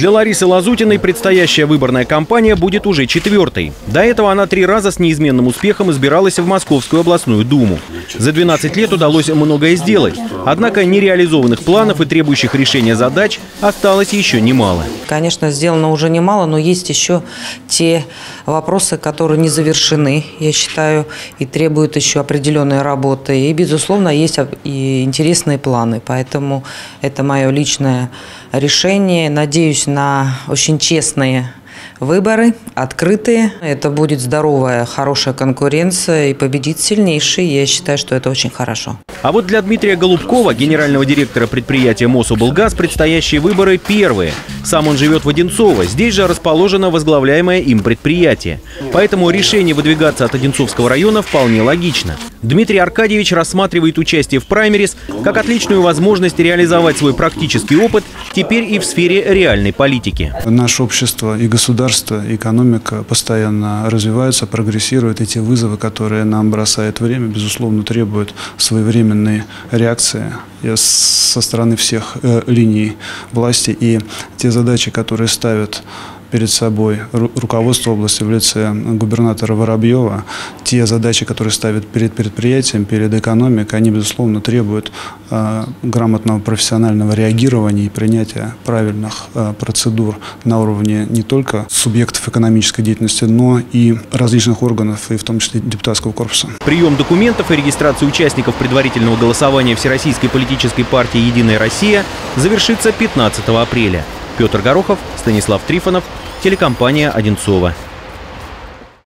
Для Ларисы Лазутиной предстоящая выборная кампания будет уже четвертой. До этого она три раза с неизменным успехом избиралась в Московскую областную думу. За 12 лет удалось многое сделать. Однако нереализованных планов и требующих решения задач осталось еще немало. Конечно, сделано уже немало, но есть еще те вопросы, которые не завершены, я считаю, и требуют еще определенной работы. И, безусловно, есть и интересные планы. Поэтому это мое личное решение. Надеюсь на очень честные выборы, открытые. Это будет здоровая, хорошая конкуренция и победит сильнейший. Я считаю, что это очень хорошо. А вот для Дмитрия Голубкова, генерального директора предприятия «Мособлгаз», предстоящие выборы первые. Сам он живет в Одинцово. Здесь же расположено возглавляемое им предприятие. Поэтому решение выдвигаться от Одинцовского района вполне логично. Дмитрий Аркадьевич рассматривает участие в праймерис как отличную возможность реализовать свой практический опыт теперь и в сфере реальной политики. Наше общество и государство, экономика постоянно развиваются, прогрессируют. Эти вызовы, которые нам бросает время, безусловно, требуют своевременной реакции со стороны всех э, линий власти. И те задачи, которые ставят перед собой руководство области в лице губернатора Воробьева, те задачи, которые ставят перед предприятием, перед экономикой, они, безусловно, требуют э, грамотного профессионального реагирования и принятия правильных э, процедур на уровне не только субъектов экономической деятельности, но и различных органов, и в том числе депутатского корпуса. Прием документов и регистрация участников предварительного голосования Всероссийской политической партии «Единая Россия» завершится 15 апреля. Петр Горохов, Станислав Трифонов, телекомпания «Одинцова».